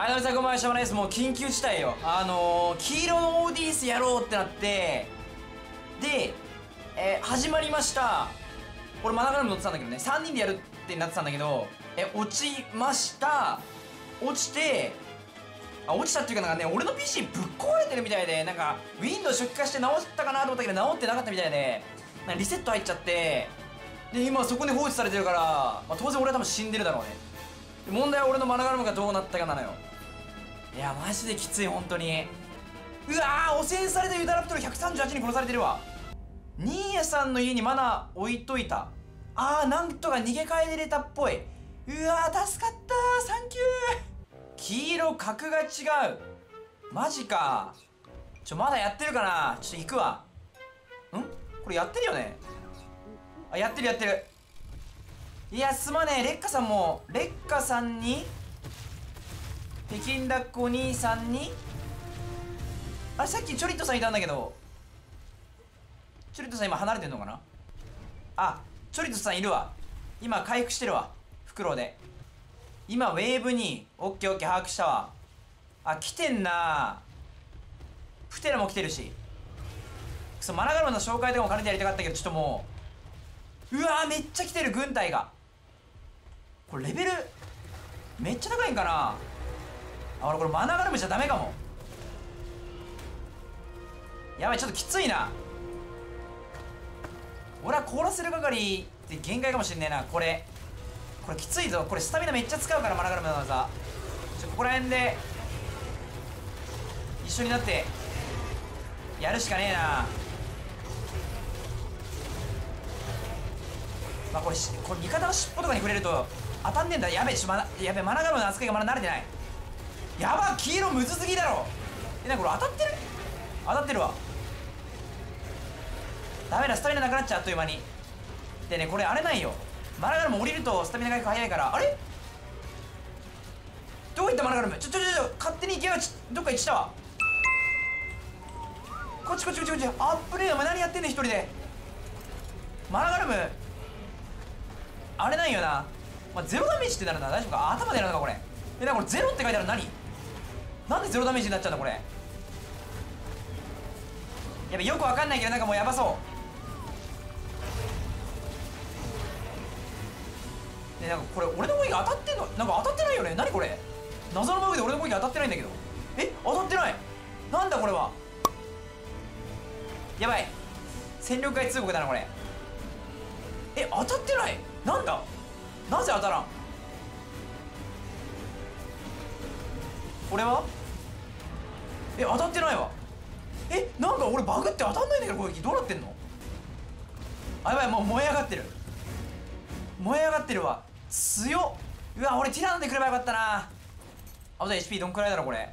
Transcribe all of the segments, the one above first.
はい、皆さんこんばんは、しょうがないです。もう緊急事態よ。あのー、黄色のオーディースやろうってなって、で、えー、始まりました。俺、マナガラム乗ってたんだけどね、3人でやるってなってたんだけど、え、落ちました。落ちて、あ、落ちたっていうかなんかね、俺の PC ぶっ壊れてるみたいで、なんか、Windows 初期化して直ったかなと思ったけど、直ってなかったみたいで、なんかリセット入っちゃって、で、今そこに放置されてるから、まあ、当然俺は多分死んでるだろうね。問題は俺のマナガラムがどうなったかなのよ。いやマジできつい本当に。うわー汚染されたユダラプトル138に殺されてるわ。新谷さんの家にマナー置いといた。あーなんとか逃げ帰れたっぽい。うわー助かったサンキュー。黄色格が違う。マジか。ちょまだやってるかな。ちょっと行くわ。ん？これやってるよね？あやってるやってる。いやすまねえ。レッカさんもレッカさんに北京ダックお兄さんに？あさっきチョリットさんいたんだけど。チョリットさん今離れてんのかな？あチョリットさんいるわ。今回復してるわ。袋で。今ウェーブにオッケーオッケー把握したわ。あ来てんな。プテラも来てるし。くそマナガルムの紹介とかも兼ねてやりたかったけどちょっともう。うわめっちゃ来てる軍隊が。これレベルめっちゃ高いんかな？あ俺これマナガルムじゃダメかも。やばいちょっときついな。俺は凍らせる係って限界かもしんねえなこれ。これきついぞ。これスタミナめっちゃ使うからマナガルムの技。ちょここら辺で一緒になってやるしかねえな。まあこれこれ味方の尻尾とかに触れると当たんねえんだ。やべえし、ま、やべえマナガルムの扱いがまだ慣れてない。やば黄色むずすぎだろ。えなこれ当たってる？当たってるわ。ダメだスタミナなくなっちゃうあっという間に。でねこれあれないよ。マナガルム降りるとスタミナが早いから。あれ？どこ行ったマナガルム？ちょちょちょちょ勝手に行けよどっか行っちゃったわ。こっちこっちこっちこっち。あっぶねえお前何やってんね一人で。マナガルムあれないよな、まあ、ゼロダメージってなるな。大丈夫か？頭でやるのかこれ。えなこれゼロって書いてある何？なんでゼロダメージになっちゃうんだこれ。やべよくわかんないけどなんかもうやばそう。ねなんかこれ俺の攻撃当たってんのなんか当たってないよね。何これ。謎のバグで俺の攻撃当たってないんだけど。え当たってない。なんだこれは。やばい。戦力外通告だなこれ。え当たってない。なんだ。なぜ当たらん。これは？え当たってないわ。えなんか俺バグって当たんないんだけど攻撃。どうなってんの？あやばいもう燃え上がってる。燃え上がってるわ。強っ。うわ俺ティラノで来ればよかったな。あと HP どんくらいだろこれ。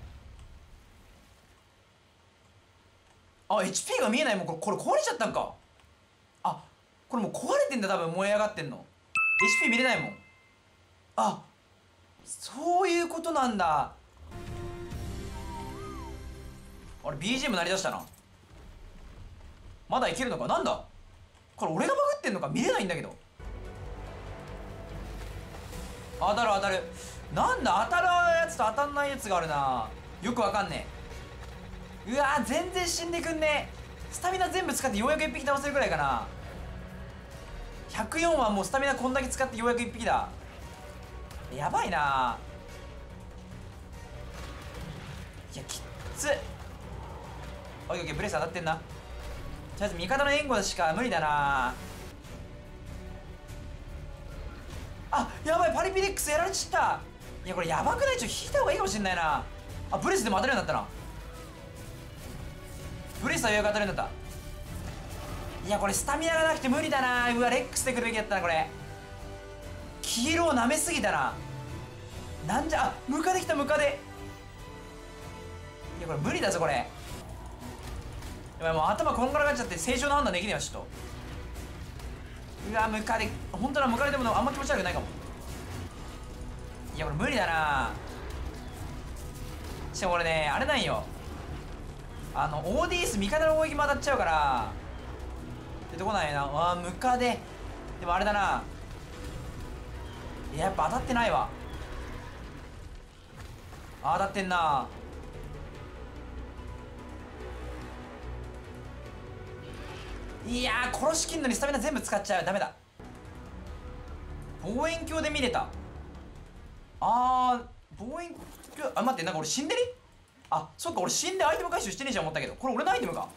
あ HP が見えないもうこれこれ壊れちゃったんか。あこれもう壊れてんだ多分。燃え上がってんの。HP 見れないもん。あそういうことなんだ。あれ BGM 鳴り出したな。まだいけるのか？なんだ？これ俺がバグってんのか？見れないんだけど。当たる当たる。なんだ？当たるやつと当たんないやつがあるな。よくわかんねえ。うわ全然死んでくんねえ。スタミナ全部使ってようやく1匹倒せるくらいかな。104はもうスタミナこんだけ使ってようやく1匹だ。やばいな。いやきっつ。オッケーオッケーブレス当たってんな。とりあえず味方の援護しか無理だな。あやばいパリピリックスやられちった。いやこれやばくない？ちょっと引いた方がいいかもしんないな。あブレスでも当たるようになったな。ブレスはようやく当たるようになった。いやこれスタミナがなくて無理だな。うわレックスで来るべきだったなこれ。黄色を舐めすぎたな。なんじゃあムカできたムカでいやこれ無理だぞこれ。やばいもう頭こんがらがっちゃって正常な判断できねえわちょっと。うわムカで本当はムカれてもあんま気持ち悪くないかも。いやこれ無理だな。しかもこれねあれなんよ。あの ODS 味方の攻撃も当たっちゃうから。ってこないな。あムカで。でもあれだな。やっぱ当たってないわ。当たってんな。いやー殺しきんのにスタミナ全部使っちゃう。ダメだ。望遠鏡で見れた。あー望遠鏡あ待ってなんか俺死んでる？あそっか俺死んでアイテム回収してねえじゃん思ったけど。これ俺のアイテムか。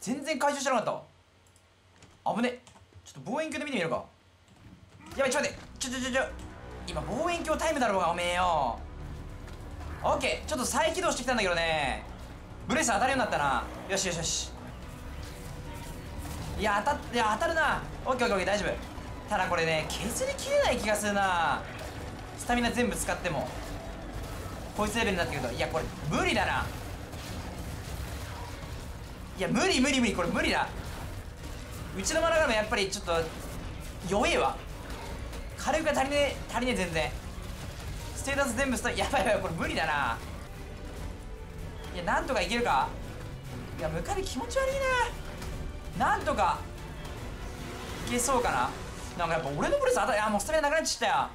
全然回収してなかったわ。危ね。ちょっと望遠鏡で見てみるか。やばいちょっと待って。ちょちょちょちょ。今望遠鏡タイムだろうがおめえよ。オッケー。ちょっと再起動してきたんだけどね。ブレス当たるようになったな。よしよしよし。いや当たっいや当たるな。オッケーオッケーオッケー大丈夫。ただこれね削りきれない気がするな。スタミナ全部使っても。こいつレベルになってくると。いやこれ無理だな。いや無理無理無理。これ無理だ。うちのマナガムやっぱりちょっと弱えわ。火力が足りねえ足りねえ全然。ステータス全部スタやばいやばいこれ無理だな。いやなんとかいけるか。いやムカデ気持ち悪いな。なんとかいけそうかな。なんかやっぱ俺のブレス当たいやもうスタミナなくなっちゃったよ。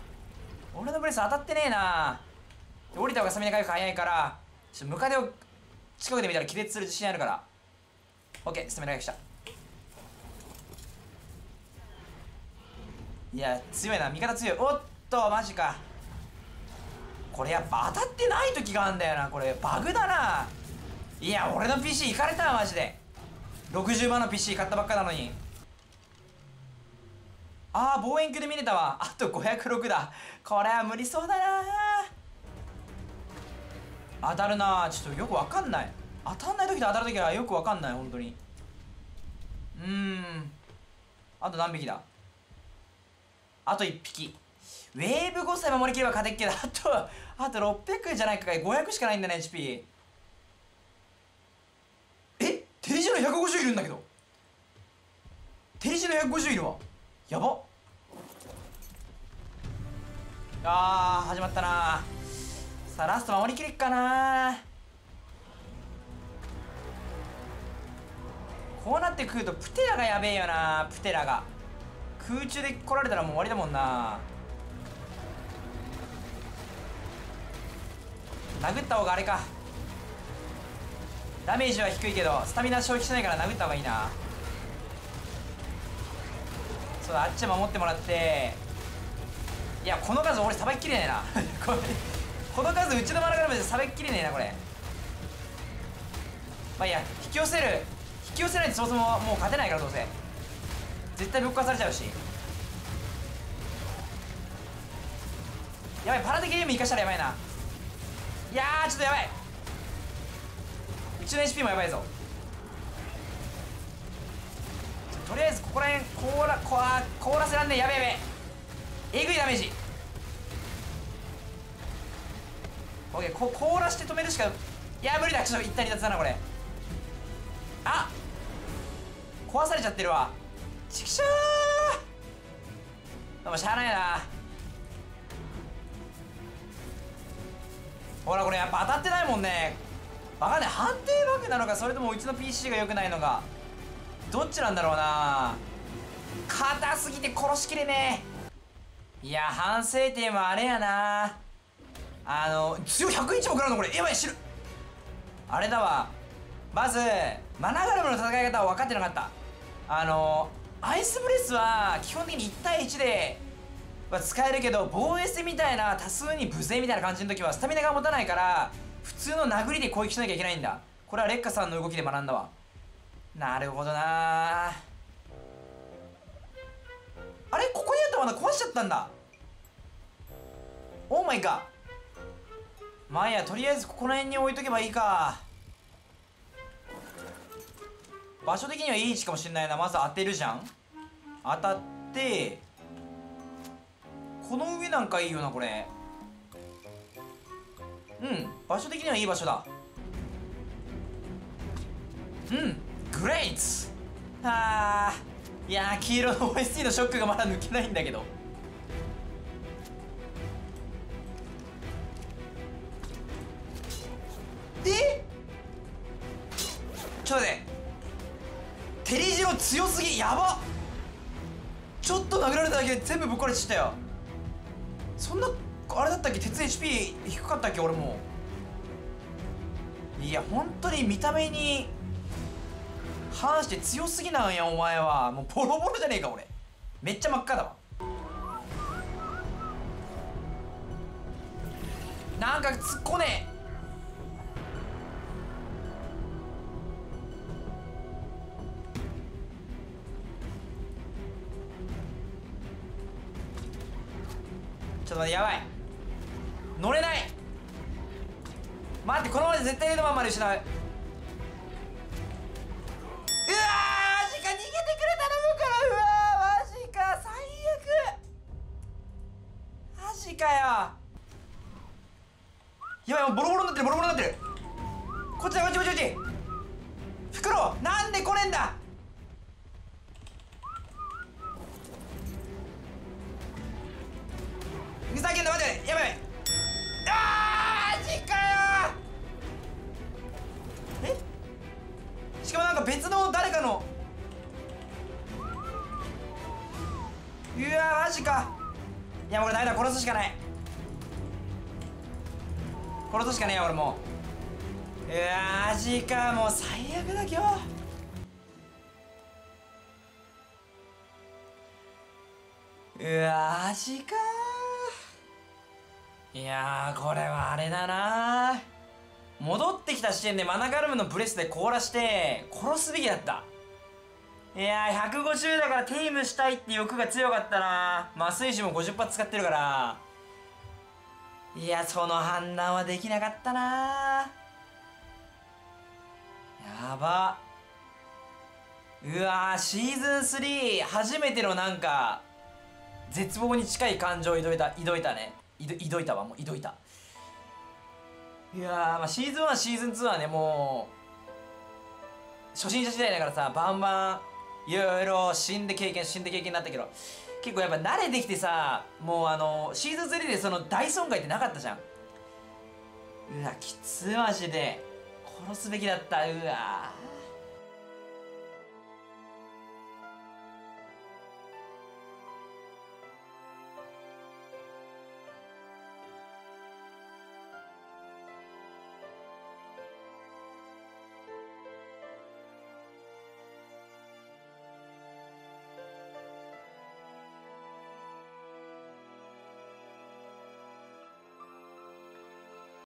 俺のブレス当たってねえな。で降りた方がスタミナ回復早いからちょっとムカデを近くで見たら気絶する自信あるから。オッケースタミナ回復した。いや強いな。味方強い。おっとマジか。これやっぱ当たってない時があんだよなこれ。バグだな。いや俺の PC いかれたわマジで。60万の PC 買ったばっかなのに。ああ望遠鏡で見れたわ。あと506だ。これは無理そうだな。当たるな。ちょっとよくわかんない。当たんない時と当たる時はよくわかんない。本当に。うーん。あと何匹だ？あと1匹。ウェーブ5歳守りきれば勝てっけどあとあと600じゃないか500しかないんだね HP えテリジの150いるんだけど。テリジの150いるわ。やば。あー始まったな。さあラスト守りきれっかな。こうなってくるとプテラがやべえよな。プテラが。空中で来られたらもう終わりだもんな。殴った方があれか。ダメージは低いけどスタミナ消費しないから殴った方がいいな。そうだあっち守ってもらって。いやこの数俺さばききれねえな。これこの数うちのマナグラムでさばききれねえなこれ。まあいや引き寄せる引き寄せないとそもそももう勝てないからどうせ。絶対ぶっ壊されちゃうし。やばいパラでゲーム生かしたらやばいな。いやーちょっとやばい。ちの HP もやばいぞ。とりあえずここら辺凍らこわ凍らせらんねえやべやべえ。ぐいダメージ。オッケーこ凍らして止めるしかいや無理だ。ちょっと一体離脱だなこれ。あ壊されちゃってるわ。ちくしょー。でもしゃあないな。ほらこれやっぱ当たってないもんね。わかんない。判定バグなのかそれともうちの PC が良くないのか。どっちなんだろうな。硬すぎて殺しきれねえ。いや反省点はあれやな。あの強い100インチも食らうのこれ。やばい知るあれだわ。まずマナガルムの戦い方は分かってなかった。あのアイスブレスは基本的に1対1では使えるけど防衛戦みたいな多数に無勢みたいな感じの時はスタミナが持たないから普通の殴りで攻撃しなきゃいけないんだ。これは劣化さんの動きで学んだわ。なるほどな。あれ？ここにあった罠壊しちゃったんだ。オーマイガまあいいやとりあえずここら辺に置いとけばいいか。場所的にはいい位置かもしれないな。まず当てるじゃん。当たってこの上なんかいいよなこれ。うん。場所的にはいい場所だ。うん。グレイツ。あー。いやー黄色の OST のショックがまだ抜けないんだけど。え？ちょっと待って。テリジロ強すぎ？やばちょっと殴られただけで全部ぶっ壊れちゃったよ。そんなあれだったっけ？鉄 HP 低かったっけ？俺も。いや本当に見た目に反して強すぎなんやお前は。もうボロボロじゃねえか俺。めっちゃ真っ赤だわ。なんか突っこねえ。ちょっと待ってやばい。乗れない。待ってこのままで絶対レドマンまで失う。うわーマジか逃げてくれ頼むか。らうわーマジか最悪。マジかよ。やばいもうボロボロになってるボロボロになってる。こっちだこっちこっちこっち。袋なんで来ねえんだ。うわマジか。いやもうこれダメだ殺すしかない。殺すしかねえよ俺も。ううわマジかもう最悪だ今日。うわマジか。いやこれはあれだな。戻ってきた時点でマナガルムのブレスで凍らして殺すべきだった。いやー150だからテイムしたいって欲が強かったな。麻酔師も50発使ってるから。いやその判断はできなかったな。やば。うわーシーズン3初めてのなんか絶望に近い感情を挑いた挑いたね。挑いたわ。もう挑いた。いやまあシーズン1シーズン2はねもう初心者時代だからさバンバンいろいろ死んで経験死んで経験になったけど結構やっぱ慣れてきてさもうあのシーズン3でその大損害ってなかったじゃん。うわきつまじで。殺すべきだった。うわ。